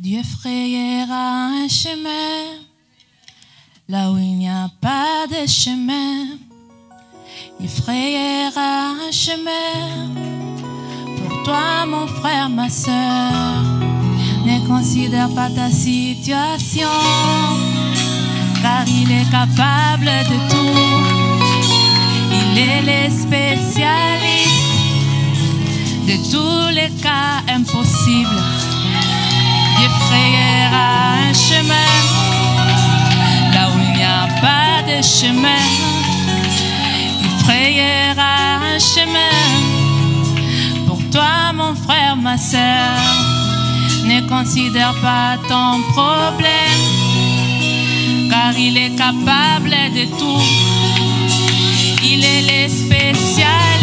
Dieu frayera un chemin là où il n'y a pas de chemin. Il frayera un chemin pour toi, mon frère, ma soeur. Ne considère pas ta situation, car il est capable de tout. Il est le spécialiste de tous les cas impossibles. chemin, une frayeur à un chemin. Pour toi, mon frère, ma sœur, ne considère pas ton problème, car il est capable de tout. Il est le spécial.